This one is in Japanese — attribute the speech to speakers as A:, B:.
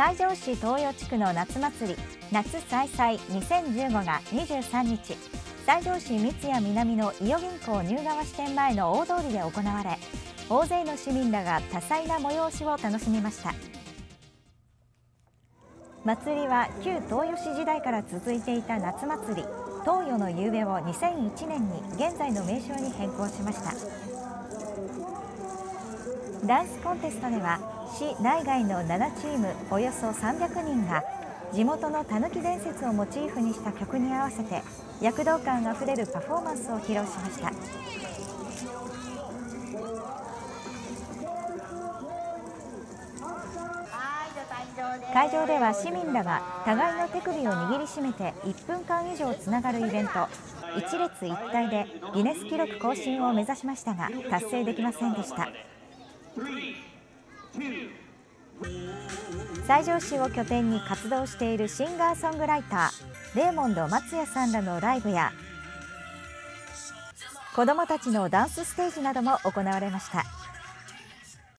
A: 西条市東洋地区の夏祭り夏再々2015が23日西条市三谷南の伊予銀行入川支店前の大通りで行われ大勢の市民らが多彩な催しを楽しみました。祭りは旧東洋市時代から続いていた夏祭り東洋の夕べを2001年に現在の名称に変更しました。ダンスコンテストでは市内外の7チームおよそ300人が地元のたぬき伝説をモチーフにした曲に合わせて躍動感あふれるパフォーマンスを披露しました。会場では市民らが互いの手首を握りしめて1分間以上つながるイベント一列一体でギネス記録更新を目指しましたが達成できませんでした。西条市を拠点に活動しているシンガーソングライターレーモンド松也さんらのライブや子どもたちのダンスステージなども行われました。